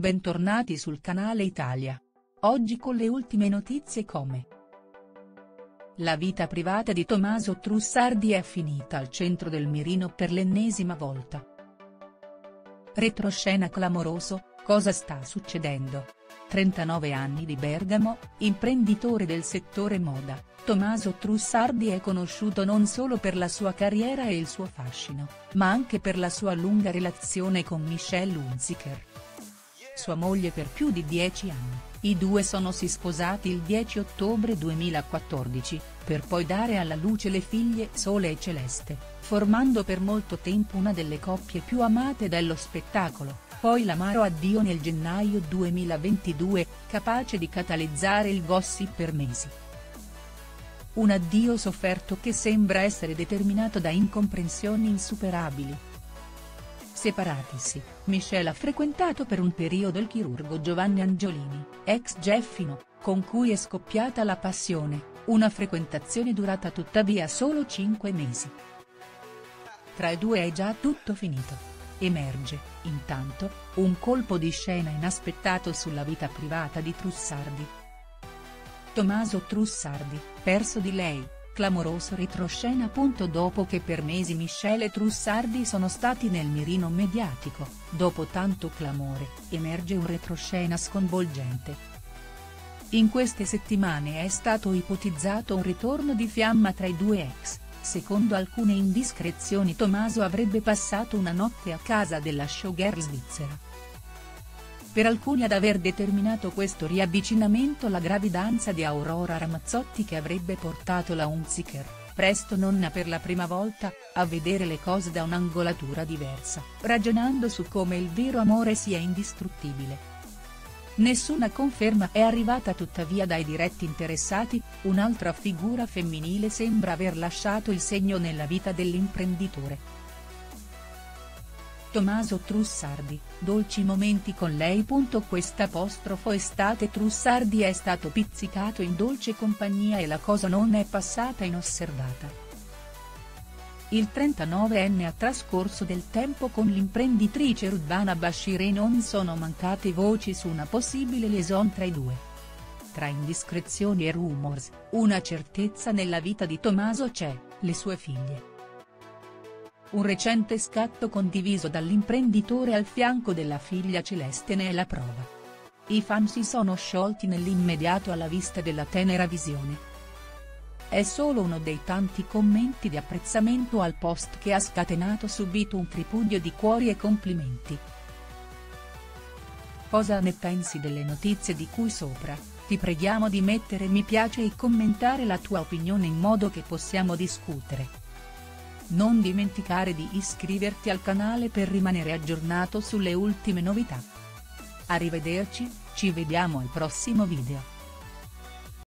bentornati sul canale Italia. Oggi con le ultime notizie come La vita privata di Tommaso Trussardi è finita al centro del mirino per l'ennesima volta. Retroscena clamoroso, cosa sta succedendo? 39 anni di Bergamo, imprenditore del settore moda, Tommaso Trussardi è conosciuto non solo per la sua carriera e il suo fascino, ma anche per la sua lunga relazione con Michelle Hunziker sua moglie per più di dieci anni, i due sono si sposati il 10 ottobre 2014, per poi dare alla luce le figlie Sole e Celeste, formando per molto tempo una delle coppie più amate dello spettacolo, poi l'amaro addio nel gennaio 2022, capace di catalizzare il gossip per mesi. Un addio sofferto che sembra essere determinato da incomprensioni insuperabili, Separatisi, Michelle ha frequentato per un periodo il chirurgo Giovanni Angiolini, ex Geffino, con cui è scoppiata la passione, una frequentazione durata tuttavia solo cinque mesi. Tra i due è già tutto finito. Emerge, intanto, un colpo di scena inaspettato sulla vita privata di Trussardi. Tommaso Trussardi, perso di lei, clamoroso retroscena. Dopo che per mesi Michele Trussardi sono stati nel mirino mediatico, dopo tanto clamore, emerge un retroscena sconvolgente. In queste settimane è stato ipotizzato un ritorno di fiamma tra i due ex, secondo alcune indiscrezioni Tommaso avrebbe passato una notte a casa della showgirl svizzera per alcuni ad aver determinato questo riavvicinamento la gravidanza di Aurora Ramazzotti che avrebbe portato la Hunziker, presto nonna per la prima volta, a vedere le cose da un'angolatura diversa, ragionando su come il vero amore sia indistruttibile. Nessuna conferma è arrivata tuttavia dai diretti interessati, un'altra figura femminile sembra aver lasciato il segno nella vita dell'imprenditore. Tommaso Trussardi, dolci momenti con lei. Questa apostrofo estate Trussardi è stato pizzicato in dolce compagnia e la cosa non è passata inosservata. Il 39enne ha trascorso del tempo con l'imprenditrice Urbana Bashir e non sono mancate voci su una possibile liaison tra i due. Tra indiscrezioni e rumors, una certezza nella vita di Tommaso c'è, le sue figlie. Un recente scatto condiviso dall'imprenditore al fianco della figlia Celeste ne è la prova. I fan si sono sciolti nell'immediato alla vista della tenera visione. È solo uno dei tanti commenti di apprezzamento al post che ha scatenato subito un tripudio di cuori e complimenti. Cosa ne pensi delle notizie di cui sopra? Ti preghiamo di mettere mi piace e commentare la tua opinione in modo che possiamo discutere. Non dimenticare di iscriverti al canale per rimanere aggiornato sulle ultime novità. Arrivederci, ci vediamo al prossimo video.